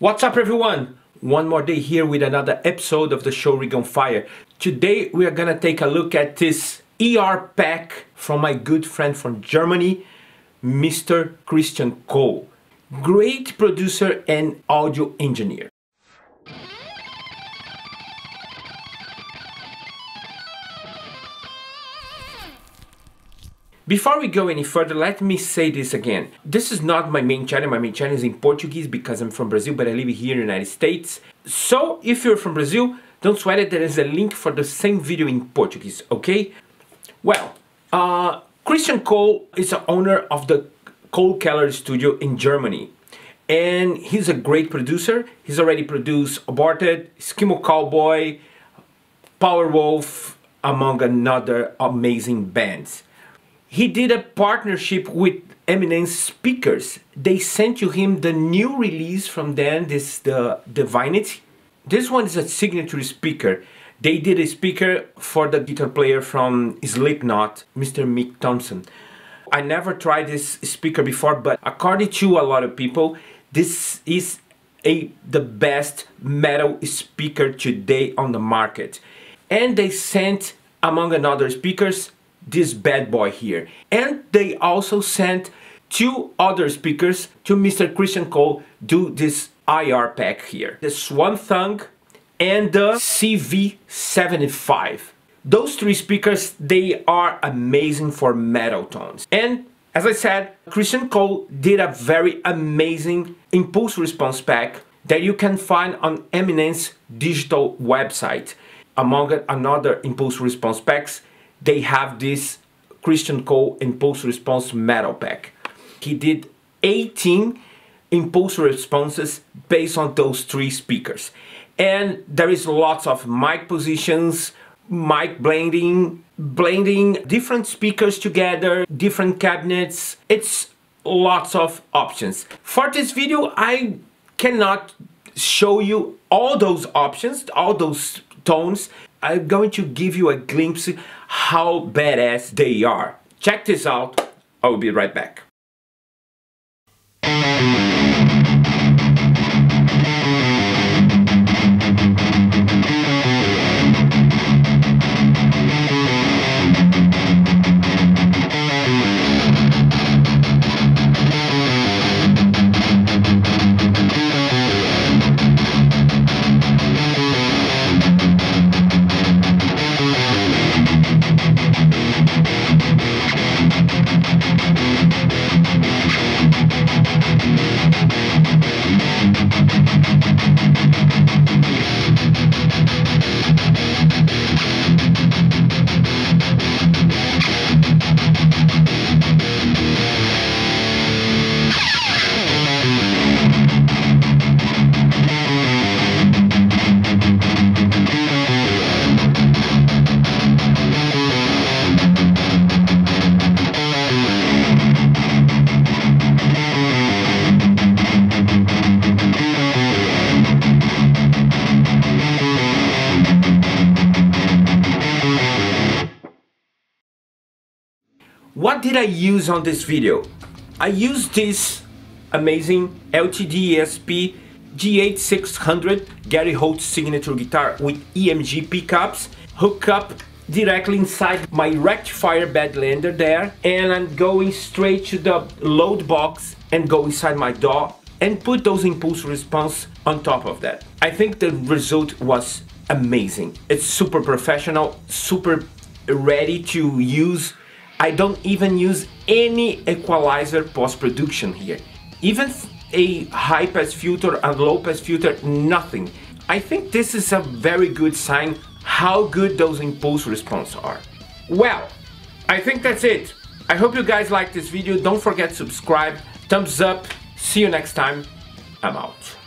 What's up everyone? One more day here with another episode of the show Rig on Fire. Today we are gonna take a look at this ER pack from my good friend from Germany, Mr. Kristian Kohle. Great producer and audio engineer. Before we go any further, let me say this again. This is not my main channel. My main channel is in Portuguese because I'm from Brazil, but I live here in the United States. So if you're from Brazil, don't sweat it. There is a link for the same video in Portuguese, okay? Well, uh, Kristian Kohle is the owner of the Kohlekeller Studio in Germany. And he's a great producer. He's already produced Aborted, Eskimo Callboy, Powerwolf, among another amazing bands he did a partnership with Eminence Speakers. They sent to him the new release from them, this the Divinity. This one is a signature speaker. They did a speaker for the guitar player from Slipknot, Mr. Mick Thomson. I never tried this speaker before, but according to a lot of people, this is a the best metal speaker today on the market. And they sent, among another speakers, this bad boy here. And they also sent two other speakers to Mr. Kristian Kohle do this IR pack here. The Swamp Thang and the CV75. Those three speakers, they are amazing for metal tones. And as I said, Kristian Kohle did a very amazing impulse response pack that you can find on Eminence digital website. Among another impulse response packs, they have this Kristian Kohle impulse response metal pack. He did 18 impulse responses based on those three speakers. And there is lots of mic positions, mic blending, blending different speakers together, different cabinets. It's lots of options. For this video, I cannot show you all those options, all those I'm going to give you a glimpse how badass they are. Check this out. I'll be right back. What did I use on this video? I used this amazing LTD ESP GH-600 Gary Holt signature guitar with EMG pickups hook up directly inside my rectifier Badlander there and I'm going straight to the load box and go inside my DAW and put those impulse response on top of that. I think the result was amazing. It's super professional, super ready to use I don't even use any equalizer post-production here. Even a high pass filter and low pass filter, nothing. I think this is a very good sign how good those impulse response are. Well, I think that's it. I hope you guys liked this video. Don't forget subscribe, thumbs up. See you next time. I'm out.